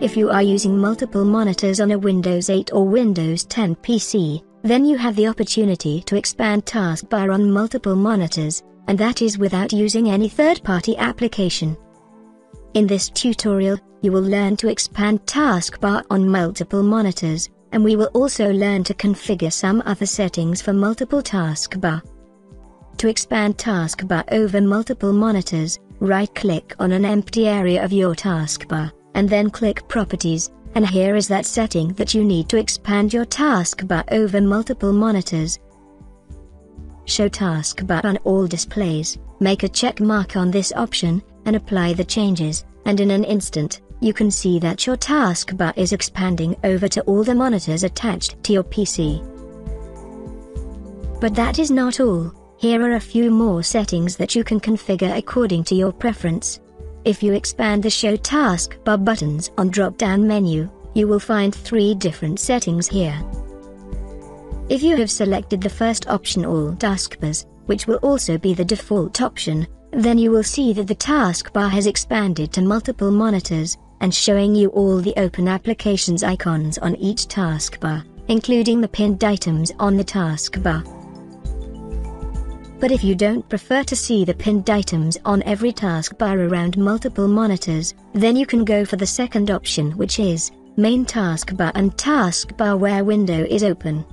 If you are using multiple monitors on a Windows 8 or Windows 10 PC, then you have the opportunity to expand taskbar on multiple monitors, and that is without using any third-party application. In this tutorial, you will learn to expand taskbar on multiple monitors, and we will also learn to configure some other settings for multiple taskbar. To expand taskbar over multiple monitors, right-click on an empty area of your taskbar and then click Properties, and here is that setting that you need to expand your taskbar over multiple monitors. Show taskbar on all displays, make a check mark on this option, and apply the changes, and in an instant, you can see that your taskbar is expanding over to all the monitors attached to your PC. But that is not all, here are a few more settings that you can configure according to your preference. If you expand the Show Taskbar buttons on drop-down menu, you will find three different settings here. If you have selected the first option All Taskbars, which will also be the default option, then you will see that the taskbar has expanded to multiple monitors, and showing you all the open applications icons on each taskbar, including the pinned items on the taskbar. But if you don't prefer to see the pinned items on every taskbar around multiple monitors, then you can go for the second option which is, Main Taskbar and Taskbar where window is open.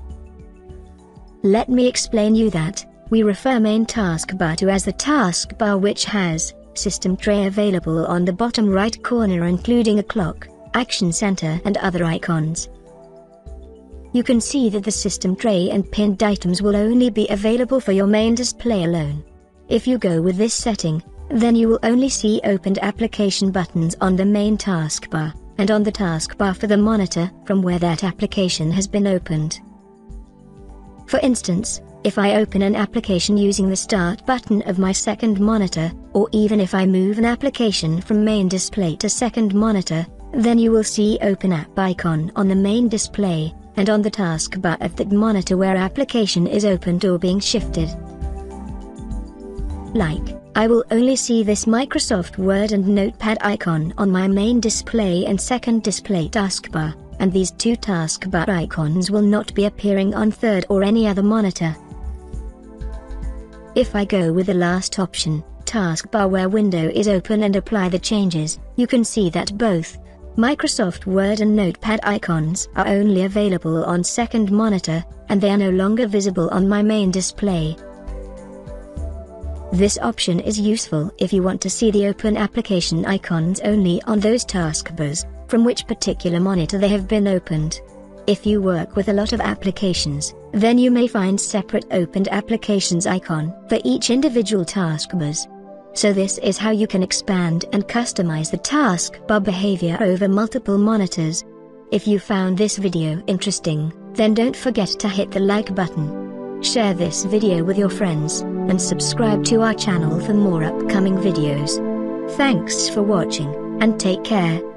Let me explain you that, we refer Main Taskbar to as the taskbar which has, System Tray available on the bottom right corner including a clock, Action Center and other icons you can see that the system tray and pinned items will only be available for your main display alone. If you go with this setting, then you will only see opened application buttons on the main taskbar, and on the taskbar for the monitor from where that application has been opened. For instance, if I open an application using the Start button of my second monitor, or even if I move an application from main display to second monitor, then you will see Open App icon on the main display, and on the taskbar of that monitor where application is opened or being shifted. Like, I will only see this Microsoft Word and Notepad icon on my main display and second display taskbar, and these two taskbar icons will not be appearing on third or any other monitor. If I go with the last option, taskbar where window is open and apply the changes, you can see that both Microsoft Word and Notepad icons are only available on second monitor, and they are no longer visible on my main display. This option is useful if you want to see the open application icons only on those taskbars, from which particular monitor they have been opened. If you work with a lot of applications, then you may find separate opened applications icon for each individual taskbars. So this is how you can expand and customize the taskbar behavior over multiple monitors. If you found this video interesting, then don't forget to hit the like button. Share this video with your friends, and subscribe to our channel for more upcoming videos. Thanks for watching, and take care.